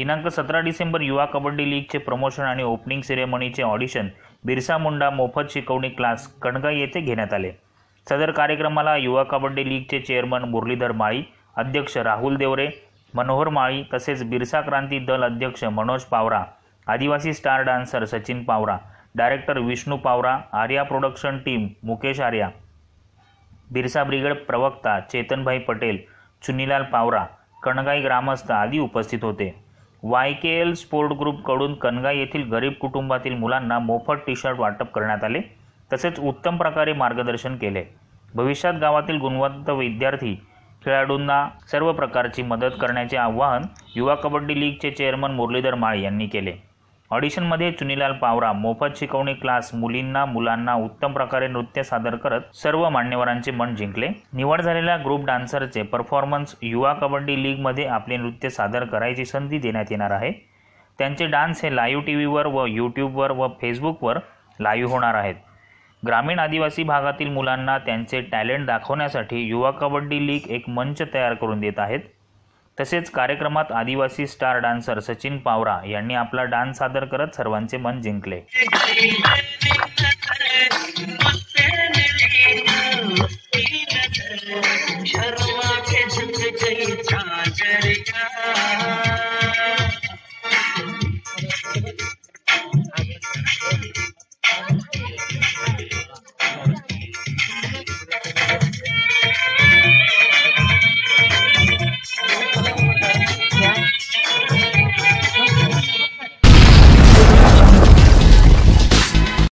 दिनांक सतरा डिसेंबर युवा कबड्डी लीगचे प्रमोशन आणि ओपनिंग सेरेमनीचे ऑडिशन बिरसा मुंडा मोफत शिकवणी क्लास कणगाई येथे घेण्यात आले. सदर कार्यक्रमाला युवा कबड्डी लीगचे चेअरमन मुरलीधर माळी अध्यक्ष राहुल देवरे मनोहर माळी तसेच बिरसा क्रांती दल अध्यक्ष मनोज पावरा आदिवासी star dancer Sachin Pawara director Vishnu Pawara Arya production team Mukesh Arya Birsa brigade प्रवक्ता चेतनभाई पटेल चुनीलाल पावरा कणगाई ग्रामस्थ आदी उपस्थित होते. वाय के एल स्पोर्ट ग्रुपकडून कनगा येथील गरीब कुटुंबातील मुलांना मोफत टी शर्ट वाटप करण्यात आले. तसेच उत्तम प्रकारे मार्गदर्शन केले. भविष्यात गावातील गुणवंत विद्यार्थी खेळाडूंना सर्व प्रकारची मदत करण्याचे आवाहन युवा कबड्डी लीगचे चेअरमन मुरलीधर माळ यांनी केले. ऑडिशनमध्ये चुनीलाल पावरा मोफत शिकवणी क्लास मुलींना मुलांना उत्तम प्रकारे नृत्य सादर करत सर्व मान्यवरांचे मन जिंकले. निवड झालेल्या ग्रुप डान्सरचे परफॉर्मन्स युवा कबड्डी लीगमध्ये आपले नृत्य सादर करायची संधी देण्यात येणार आहे. त्यांचे डान्स हे लाईव्ह टी व्हीवर व यूट्यूबवर व फेसबुकवर लाईव्ह होणार आहेत. ग्रामीण आदिवासी भागातील मुलांना त्यांचे टॅलेंट दाखवण्यासाठी युवा कबड्डी लीग एक मंच तयार करून देत आहेत. तसेच कार्यक्रमात आदिवासी स्टार डान्सर सचिन पावरा यांनी आपला डान्स सादर करत सर्वांचे मन जिंकले.